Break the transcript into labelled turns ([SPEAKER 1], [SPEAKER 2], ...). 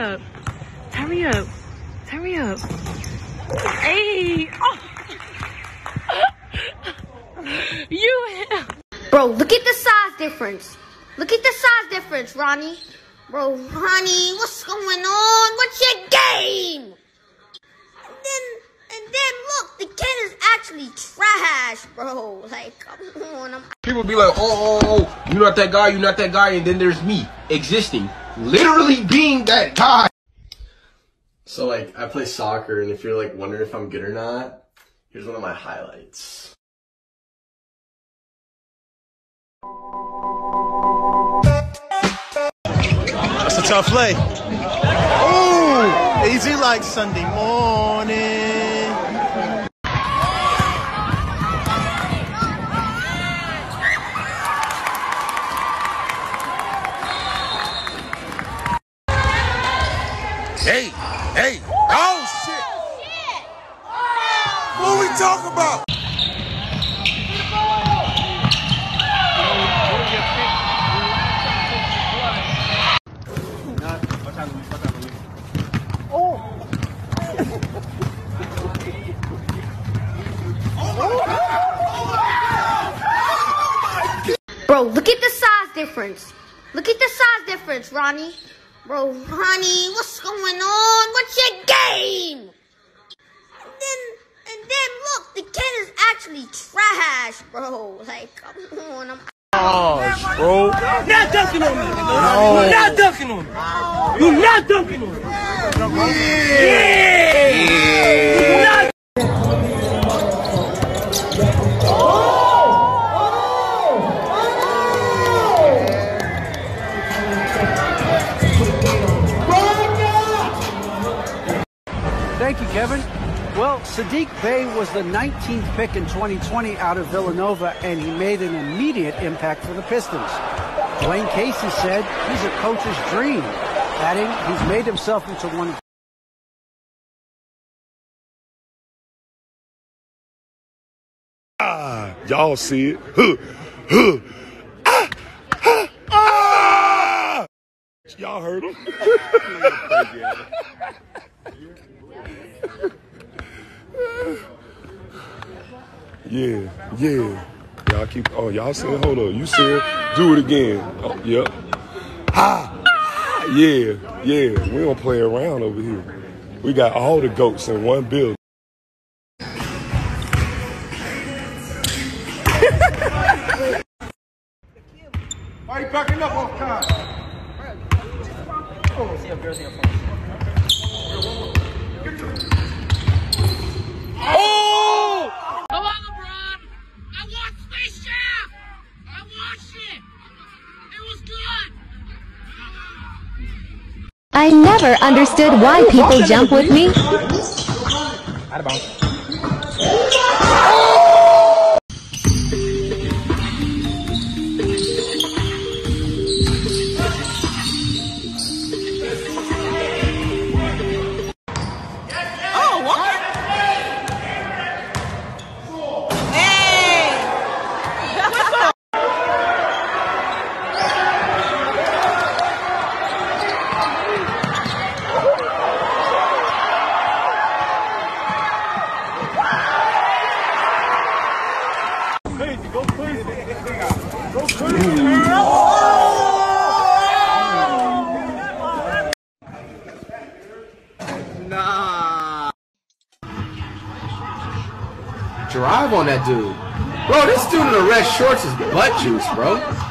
[SPEAKER 1] Hey, hurry up. Hurry up. Hurry up. Hey. Oh. you.
[SPEAKER 2] Bro, look at the size difference. Look at the size difference, Ronnie. Bro, Ronnie, what's going on? What's your game? And then, and then look, the kid is actually trash, bro. Like, come on. I'm...
[SPEAKER 3] People be like, oh, oh, oh, you're not that guy, you're not that guy, and then there's me existing, literally being that guy.
[SPEAKER 4] So like, I play soccer, and if you're like wondering if I'm good or not, here's one of my highlights.
[SPEAKER 5] That's a tough lay. Ooh, easy like Sunday morning.
[SPEAKER 6] Hey, hey, oh shit! Oh shit! What are we talking about?
[SPEAKER 2] Bro, look at the size difference. Look at the size difference, Ronnie. Bro, honey, what's going on? What's your game? And then, and then look, the kid is actually trash, bro. Like, come on. I'm...
[SPEAKER 5] Gosh, bro.
[SPEAKER 7] not dunking on me. No. You're not dunking on me. You're not dunking on me. Yeah. yeah.
[SPEAKER 8] Thank you, Kevin. Well, Sadiq Bey was the 19th pick in 2020 out of Villanova, and he made an immediate impact for the Pistons. Dwane Casey said he's a coach's dream, adding he's made himself into one of
[SPEAKER 6] Ah, y'all see it. Huh, huh. Ah, ah, ah. Y'all heard him. yeah, yeah. Y'all keep. Oh, y'all said, hold up. You said, do it again. Oh, yep. Ha. Yeah, yeah. We don't play around over here. We got all the goats in one building.
[SPEAKER 5] Why are you backing up off time?
[SPEAKER 7] Oh! Come on, LeBron. I watched Space Jam. I watched it. It was good.
[SPEAKER 9] I never understood why people jump with me.
[SPEAKER 5] Crazy.
[SPEAKER 3] Drive on that dude. Bro, this dude in the red shorts is butt juice, bro.